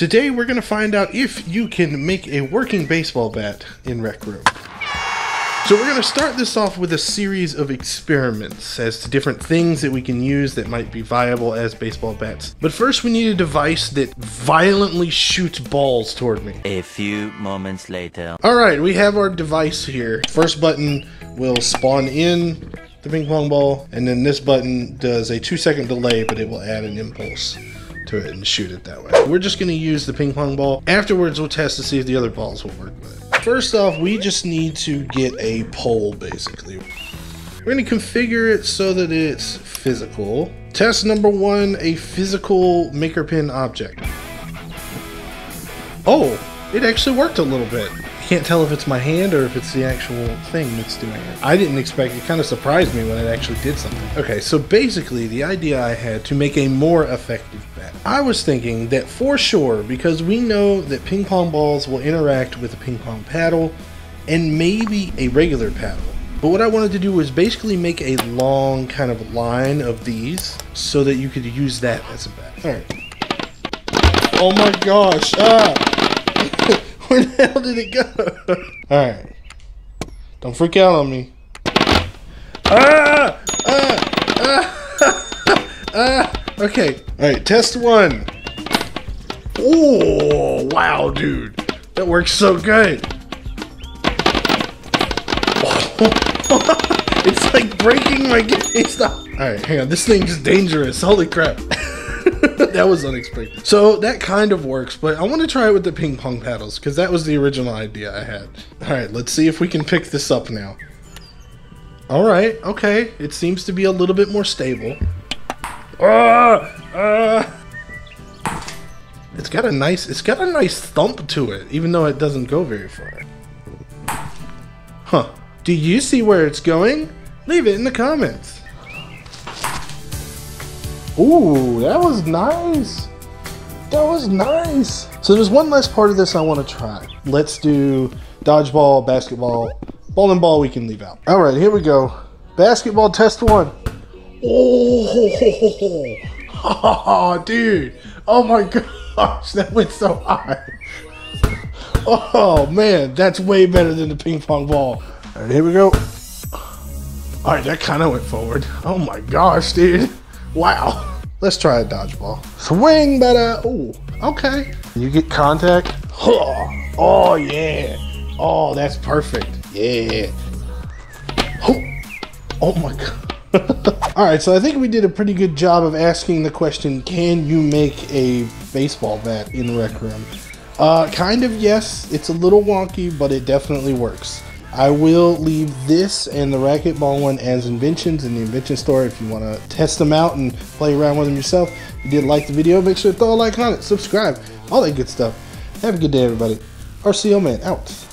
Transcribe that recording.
Today we're going to find out if you can make a working baseball bat in Rec Room. So we're going to start this off with a series of experiments as to different things that we can use that might be viable as baseball bats. But first we need a device that violently shoots balls toward me. A few moments later. Alright, we have our device here. First button will spawn in the ping pong ball, and then this button does a two second delay, but it will add an impulse to it and shoot it that way. We're just going to use the ping pong ball. Afterwards, we'll test to see if the other balls will work with it. First off, we just need to get a pole, basically. We're to configure it so that it's physical. Test number one, a physical maker pin object. Oh, it actually worked a little bit. Can't tell if it's my hand or if it's the actual thing that's doing it. I didn't expect it. kind of surprised me when it actually did something. Okay, so basically the idea I had to make a more effective bat. I was thinking that for sure, because we know that ping pong balls will interact with a ping pong paddle and maybe a regular paddle. But what I wanted to do was basically make a long kind of line of these so that you could use that as a bat. Alright. Oh my gosh. Ah! Where the hell did it go? Alright. Don't freak out on me. Ah! Ah! Ah! ah! Okay. Alright, test one. Oh, wow, dude. That works so good. it's like breaking my game. Stop. Alright, hang on. This thing's dangerous. Holy crap. That was unexpected. So that kind of works, but I want to try it with the ping pong paddles because that was the original idea I had. All right, let's see if we can pick this up now. All right, okay. It seems to be a little bit more stable. Uh, uh. It's got a nice, it's got a nice thump to it, even though it doesn't go very far. Huh. Do you see where it's going? Leave it in the comments. Ooh, that was nice. That was nice. So there's one last part of this I want to try. Let's do dodgeball, basketball, ball and ball we can leave out. All right, here we go. Basketball test one. Oh, oh dude. Oh my gosh, that went so high. Oh man, that's way better than the ping pong ball. All right, here we go. All right, that kind of went forward. Oh my gosh, dude. Wow. Let's try a dodgeball. Swing better. Oh, okay. You get contact. Oh, oh yeah. Oh, that's perfect. Yeah. Oh, oh my god. All right, so I think we did a pretty good job of asking the question, can you make a baseball bat in Rec Room? Uh, kind of, yes. It's a little wonky, but it definitely works. I will leave this and the racquetball one as inventions in the invention store if you want to test them out and play around with them yourself. If you did like the video, make sure to throw a like on it, subscribe, all that good stuff. Have a good day, everybody. RCL Man out.